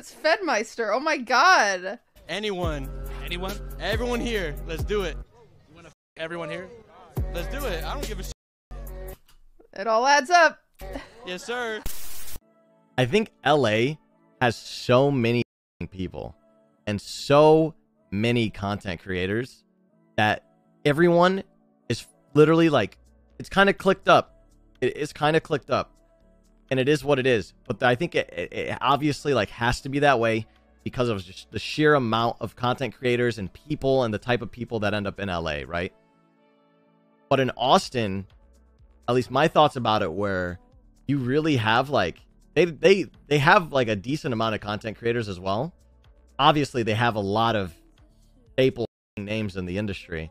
It's Fedmyster. Oh my god. Anyone, anyone, everyone here, let's do it. You wanna f- everyone here? Let's do it. I don't give a shit. It all adds up. Yes, sir. I think LA has so many people and so many content creators that everyone is literally like it's kind of clicked up. It is kind of clicked up, and it is what it is. But I think it, it, obviously like has to be that way because of just the sheer amount of content creators and people and the type of people that end up in LA, right? But in Austin, at least my thoughts about it were you really have like they they they have like a decent amount of content creators as well. Obviously, they have a lot of staple names in the industry,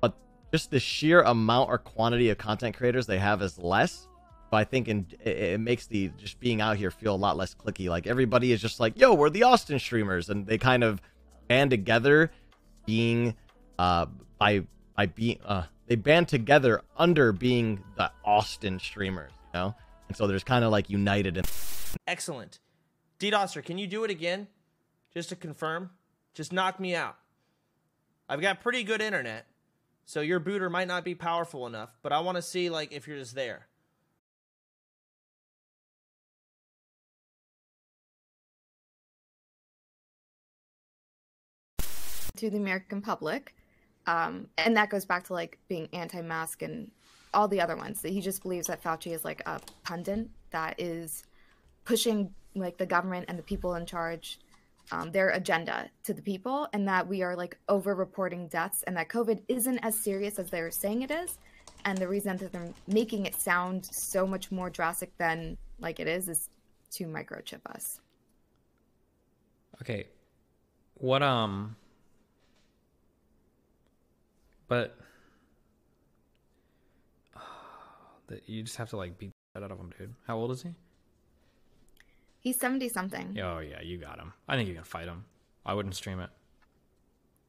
but just the sheer amount or quantity of content creators they have is less. So I think in, it, it makes the just being out here feel a lot less clicky. Like everybody is just like, "Yo, we're the Austin streamers," and they kind of band together, being uh by by being uh they band together under being the Austin streamers, you know. And so there's kind of like united. In- Excellent. DDoSer, can you do it again? Just to confirm? Just knock me out. I've got pretty good internet, so your booter might not be powerful enough, but I want to see like if you're just there. To the American public. Um, and that goes back to like being anti-mask and all the other ones that he just believes that Fauci is like a pundit that is pushing like the government and the people in charge um, their agenda to the people and that we are like over reporting deaths and that covid isn't as serious as they're saying it is and the reason that they're making it sound so much more drastic than like it is is to microchip us Okay. What um but that you just have to like beat that out of him, dude. How old is he? he's 70 something Oh yeah, you got him. I think you can fight him. I wouldn't stream it.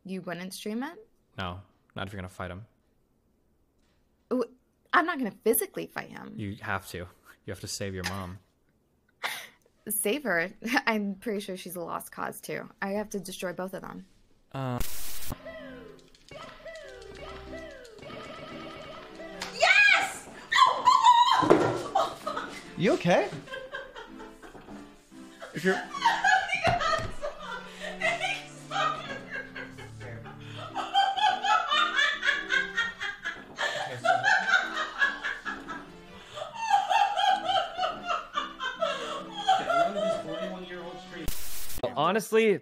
you wouldn't stream it No, not if you're gonna fight him. Ooh, i'm not going to physically fight him You have to. You have to save your mom. save her. I'm pretty sure she's a lost cause too. I have to destroy both of them. Uh, You okay? If you're Honestly,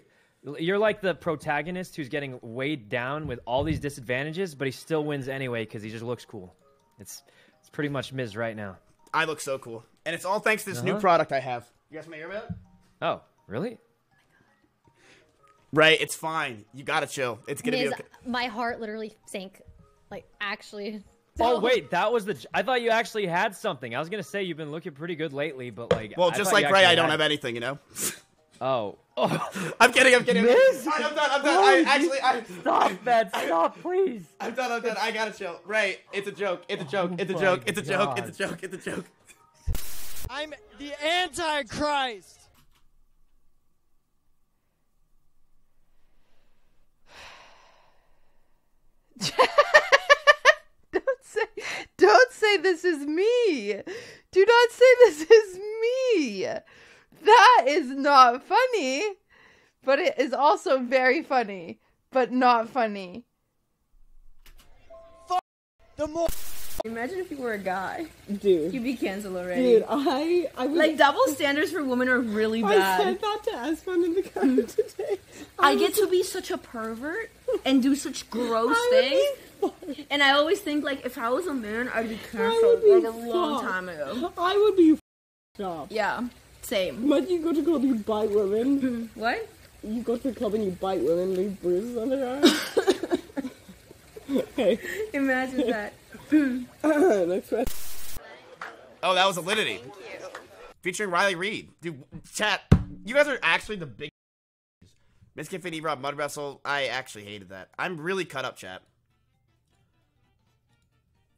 you're like the protagonist who's getting weighed down with all these disadvantages, but he still wins anyway because he just looks cool. It's it's pretty much Miz right now. I look so cool. And it's all thanks to this new Uh-huh. product I have. You guys want to hear about it? Oh, really? Right, it's fine. You gotta chill. It's gonna Miz, be okay. my heart literally sank. Like actually. Oh wait, that was the. I thought you actually had something. I was gonna say you've been looking pretty good lately, but like. Well, I just like Rae, I don't have anything, you know? Oh. oh. I'm kidding, I'm kidding. I'm, I'm done, I'm done. Oh, I actually, I. Stop that, stop, please. I'm done, I'm done. I gotta chill. Rae, it's a joke. It's a joke. It's a Oh joke. It's a joke. It's a joke. It's a joke. I'm the Antichrist. Don't say don't say this is me. Do not say this is me. That is not funny. But it is also very funny, but not funny. The more Imagine if you were a guy. Dude. You'd be canceled already. Dude, I I was Like double standards for women are really bad. I bad. said that to Espen in the car mm. today. I get to be such a pervert and do such gross things. And I always think like if I was a man, I'd be I canceled be like a long time ago. I would be f***ed up. Yeah, same. But you go to club, you bite women. What? You go to the club and you bite women, leave bruises on their arms. hey, Imagine that. next question. Oh, that was Alinity. Featuring Riley Reid. Dude, chat, you guys are actually the big. Miss Confetti Rob Mud Wrestle. I actually hated that. I'm really cut up, chat.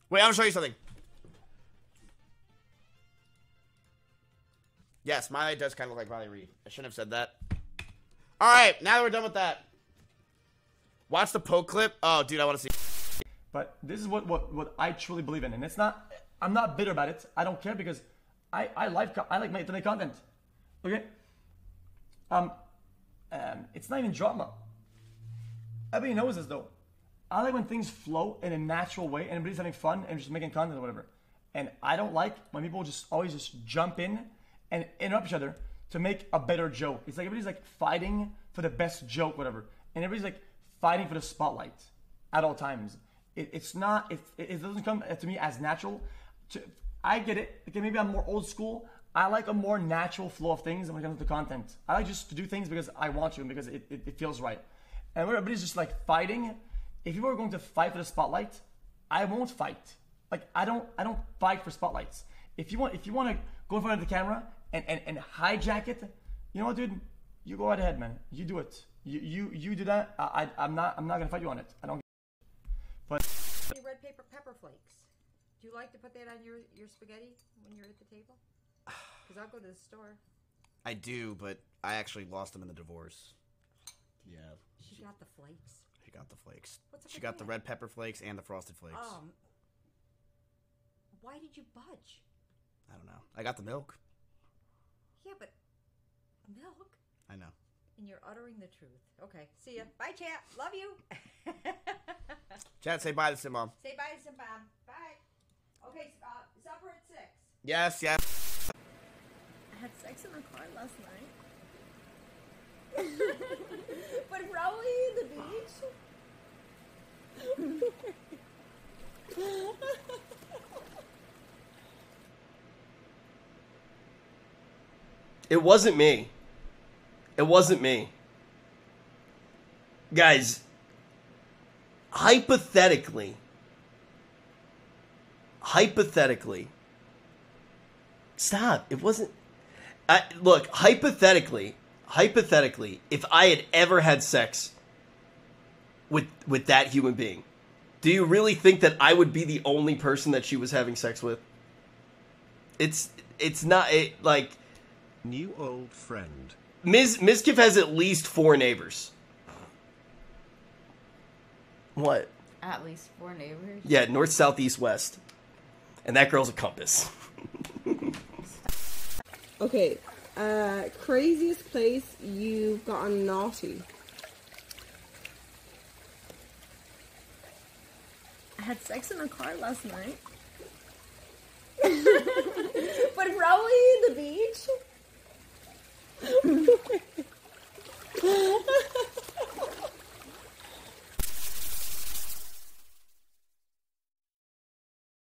Wait, I'm gonna show you something. Yes, Miley does kind of look like Riley Reid. I shouldn't have said that. All right, now that we're done with that, watch the poke clip. Oh, dude, I want to see. But this is what, what, what I truly believe in, and it's not. I'm not bitter about it. I don't care because I I like I like make content. Okay. Um, um, it's not even drama. Everybody knows this though. I like when things flow in a natural way and everybody's having fun and just making content or whatever. And I don't like when people just always just jump in and interrupt each other to make a better joke. It's like everybody's like fighting for the best joke, whatever, and everybody's like fighting for the spotlight at all times. It, it's not. It, it doesn't come to me as natural. To, I get it. Okay, maybe I'm more old school. I like a more natural flow of things when it comes to the content. I like just to do things because I want to and because it, it, it feels right. And everybody's just like fighting. If you are going to fight for the spotlight, I won't fight. Like I don't I don't fight for spotlights. If you want if you want to go in front of the camera and, and, and hijack it, you know what, dude? You go right ahead, man. You do it. You you you do that. I, I I'm not I'm not gonna fight you on it. I don't. But Any red paper pepper flakes. Do you like to put that on your, your spaghetti when you're at the table? Because I'll go to the store. I do, but I actually lost them in the divorce. Yeah. She got the flakes. She got the flakes. What's up she with got the red pepper flakes and the frosted flakes. Um, why did you budge? I don't know. I got the milk. Yeah, but milk? I know. And you're uttering the truth. Okay, see ya. Bye, chat. Love you. Chad, say bye to Sim Mom. Say bye to some Bob. Bye. Okay, uh, supper at 6. Yes, yes. I had sex in the car last night. but probably the beach. It wasn't me. It wasn't me. Guys, hypothetically, hypothetically, stop. It wasn't. I, look, hypothetically, hypothetically, if I had ever had sex with with that human being, do you really think that I would be the only person that she was having sex with? It's it's not it, like New old friend. Ms. Mizkif has at least four neighbors. What? At least four neighbors. Yeah, north, south, east, west. And that girl's a compass. Okay, uh, craziest place you've gotten naughty. I had sex in the car last night. but probably the beach. 不会。哈。